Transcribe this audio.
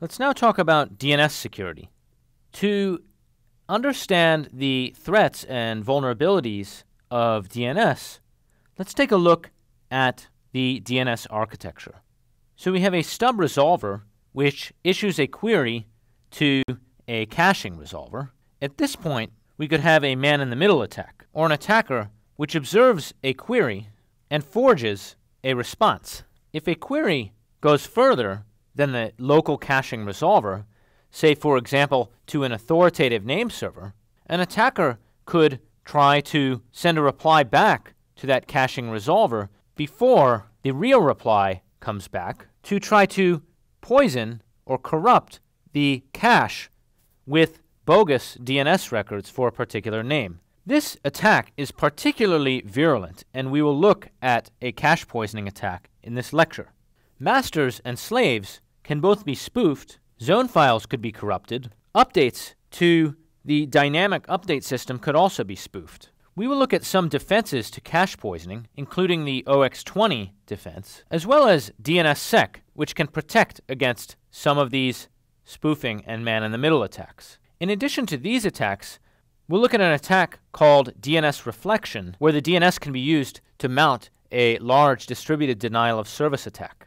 Let's now talk about DNS security. To understand the threats and vulnerabilities of DNS, let's take a look at the DNS architecture. So we have a stub resolver which issues a query to a caching resolver. At this point, we could have a man in the middle attack, or an attacker which observes a query and forges a response. If a query goes further than the local caching resolver, say for example to an authoritative name server, an attacker could try to send a reply back to that caching resolver before the real reply comes back to try to poison or corrupt the cache with bogus DNS records for a particular name. This attack is particularly virulent, and we will look at a cache poisoning attack in this lecture. Masters and slaves can both be spoofed, zone files could be corrupted, updates to the dynamic update system could also be spoofed. We will look at some defenses to cache poisoning, including the 0x20 defense, as well as DNSSEC, which can protect against some of these spoofing and man in the middle attacks. In addition to these attacks, we'll look at an attack called DNS reflection, where the DNS can be used to mount a large distributed denial of service attack.